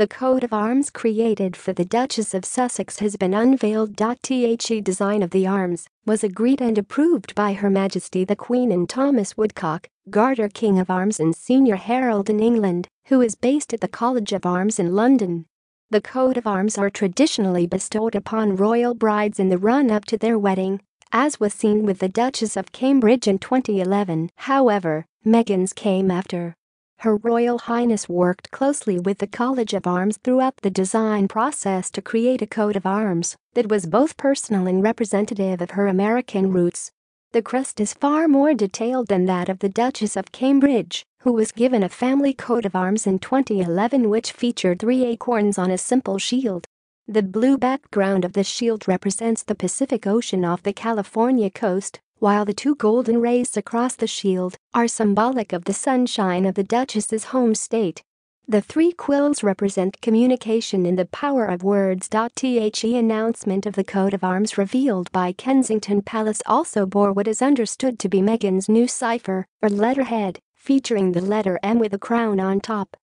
The coat of arms created for the Duchess of Sussex has been unveiled. The design of the arms was agreed and approved by Her Majesty the Queen and Thomas Woodcock, Garter King of Arms and Senior Herald in England, who is based at the College of Arms in London. The coat of arms are traditionally bestowed upon royal brides in the run-up to their wedding, as was seen with the Duchess of Cambridge in 2011. However, Meghan's came after. Her Royal Highness worked closely with the College of Arms throughout the design process to create a coat of arms that was both personal and representative of her American roots. The crest is far more detailed than that of the Duchess of Cambridge, who was given a family coat of arms in 2011 which featured three acorns on a simple shield. The blue background of the shield represents the Pacific Ocean off the California coast, while the two golden rays across the shield are symbolic of the sunshine of the Duchess's home state. The three quills represent communication and the power of words. The announcement of the coat of arms revealed by Kensington Palace also bore what is understood to be Meghan's new cipher, or letterhead, featuring the letter M with a crown on top.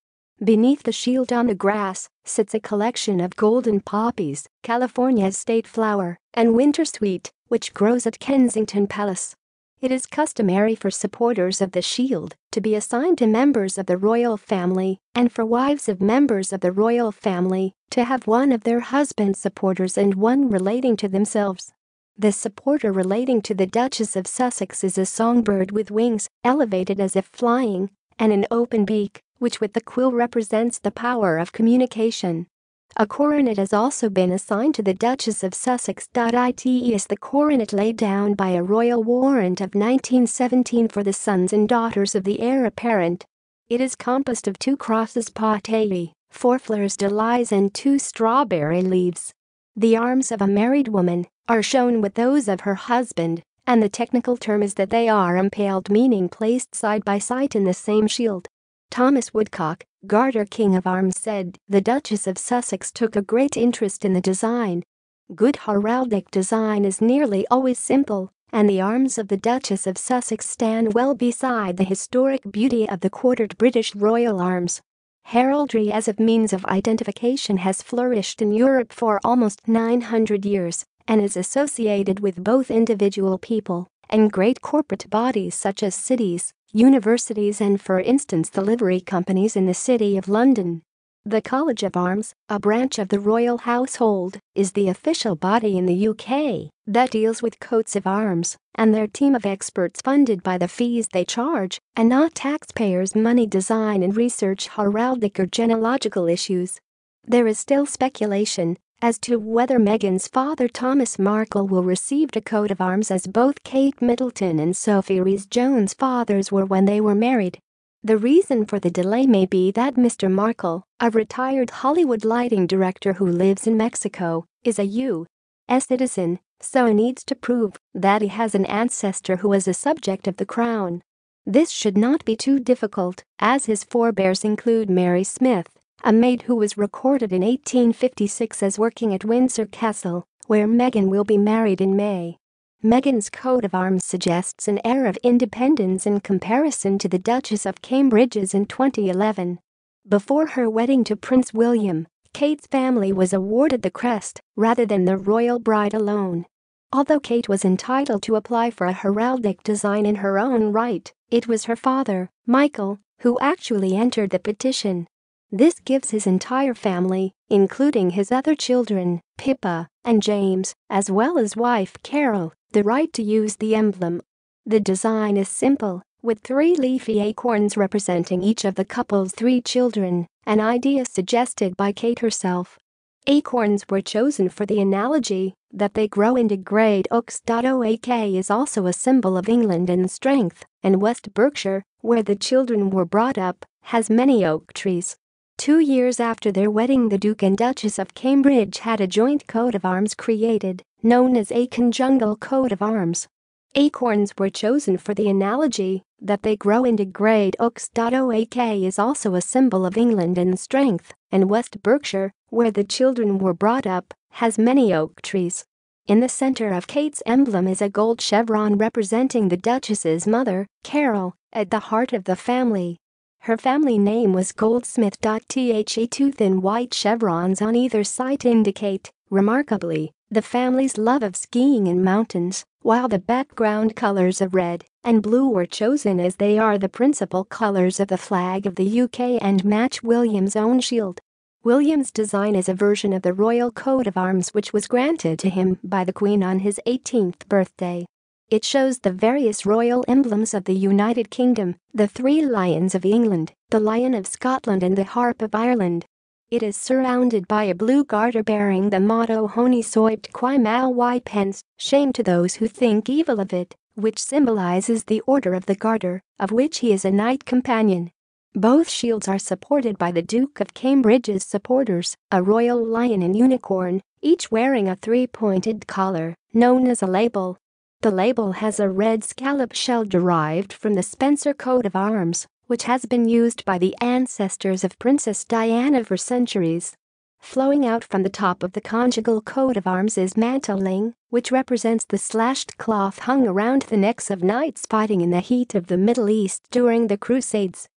Beneath the shield on the grass sits a collection of golden poppies, California's state flower, and winter sweet, which grows at Kensington Palace. It is customary for supporters of the Shield to be assigned to members of the royal family and for wives of members of the royal family to have one of their husband's supporters and one relating to themselves. The supporter relating to the Duchess of Sussex is a songbird with wings elevated as if flying and an open beak which with the quill represents the power of communication. A coronet has also been assigned to the Duchess of Sussex. It is the coronet laid down by a royal warrant of 1917 for the sons and daughters of the heir apparent. It is composed of two crosses pattée, four fleurs de lis and two strawberry leaves. The arms of a married woman are shown with those of her husband, and the technical term is that they are impaled meaning placed side by side in the same shield. Thomas Woodcock, Garter King of Arms said the Duchess of Sussex took a great interest in the design. Good heraldic design is nearly always simple, and the arms of the Duchess of Sussex stand well beside the historic beauty of the quartered British royal arms. Heraldry as a means of identification has flourished in Europe for almost 900 years and is associated with both individual people and great corporate bodies such as cities, universities and for instance the livery companies in the City of London. The College of Arms, a branch of the royal household, is the official body in the UK that deals with coats of arms and their team of experts funded by the fees they charge and not taxpayers' money design and research heraldic or genealogical issues. There is still speculation as to whether Meghan's father Thomas Markle will receive a coat of arms as both Kate Middleton and Sophie Rhys-Jones' fathers were when they were married. The reason for the delay may be that Mr. Markle, a retired Hollywood lighting director who lives in Mexico, is a U.S. citizen, so he needs to prove that he has an ancestor who is a subject of the crown. This should not be too difficult, as his forebears include Mary Smith, a maid who was recorded in 1856 as working at Windsor Castle, where Meghan will be married in May. Meghan's coat of arms suggests an air of independence in comparison to the Duchess of Cambridge's in 2011. Before her wedding to Prince William, Kate's family was awarded the crest rather than the royal bride alone. Although Kate was entitled to apply for a heraldic design in her own right, it was her father, Michael, who actually entered the petition. This gives his entire family, including his other children, Pippa and James, as well as wife Carol, the right to use the emblem. The design is simple, with three leafy acorns representing each of the couple's three children, an idea suggested by Kate herself. Acorns were chosen for the analogy that they grow into great oaks. Oak is also a symbol of England and strength, and West Berkshire, where the children were brought up, has many oak trees. Two years after their wedding the Duke and Duchess of Cambridge had a joint coat of arms created, known as a conjugal coat of arms. Acorns were chosen for the analogy that they grow into great oaks. Oak is also a symbol of England and strength, and West Berkshire, where the children were brought up, has many oak trees. In the center of Kate's emblem is a gold chevron representing the Duchess's mother, Carol, at the heart of the family. Her family name was Goldsmith. The two thin white chevrons on either side indicate, remarkably, the family's love of skiing in mountains, while the background colors of red and blue were chosen as they are the principal colors of the flag of the UK and match William's own shield. William's design is a version of the royal coat of arms which was granted to him by the Queen on his 18th birthday. It shows the various royal emblems of the United Kingdom, the three lions of England, the lion of Scotland and the harp of Ireland. It is surrounded by a blue garter bearing the motto Honi soit qui mal y pense, shame to those who think evil of it, which symbolizes the order of the garter, of which he is a knight companion. Both shields are supported by the Duke of Cambridge's supporters, a royal lion and unicorn, each wearing a three-pointed collar, known as a label. The label has a red scallop shell derived from the Spencer coat of arms, which has been used by the ancestors of Princess Diana for centuries. Flowing out from the top of the conjugal coat of arms is mantling, which represents the slashed cloth hung around the necks of knights fighting in the heat of the Middle East during the Crusades.